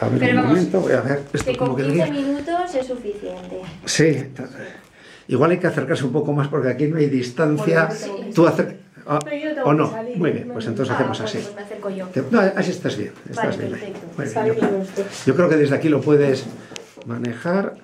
A ver Pero un vamos, momento, voy a ver. Esto Que como con 15 minutos es suficiente. Sí. Igual hay que acercarse un poco más porque aquí no hay distancia. Tú acer- ah, o no. salir, Muy bien, pues entonces Ah, hacemos pues así. Pues me acerco yo. No, así estás bien. Estás Vale, bien. perfecto. Muy bien, Salir yo- Yo creo que desde aquí lo puedes manejar